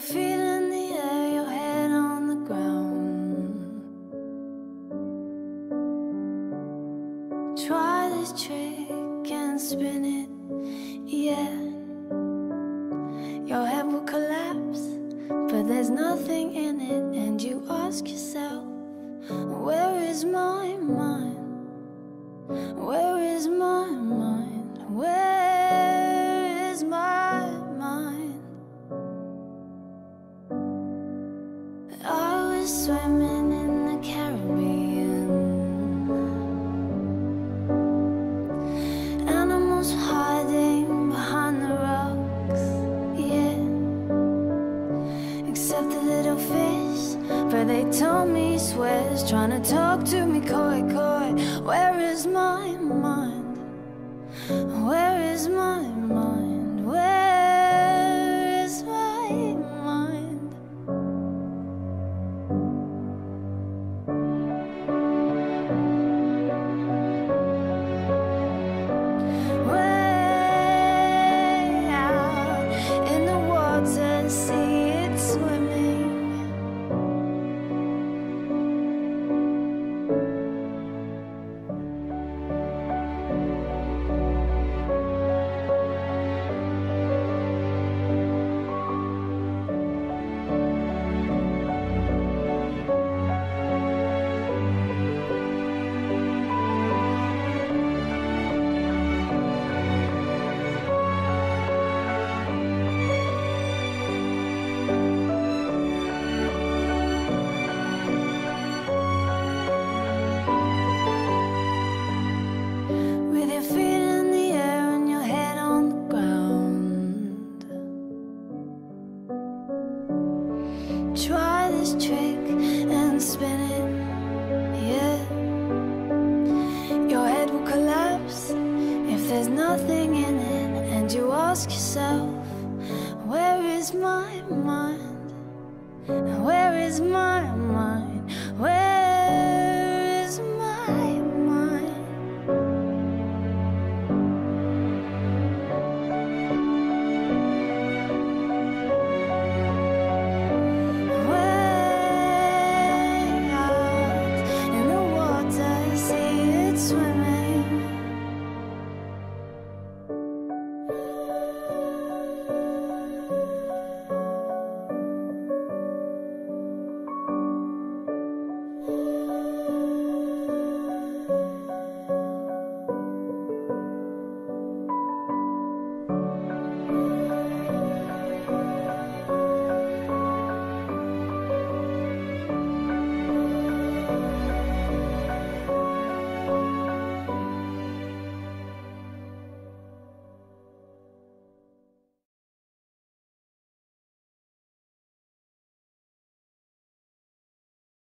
your feet in the air, your head on the ground. Try this trick and spin it, yeah. Your head will collapse, but there's nothing in it, and you ask yourself, Where is my mind? Where is my Was swimming in the Caribbean. Animals hiding behind the rocks, yeah. Except the little fish, but they told me swears, trying to talk to me, coy, coy. Where is my trick and spin it, yeah Your head will collapse if there's nothing in it And you ask yourself, where is my mind?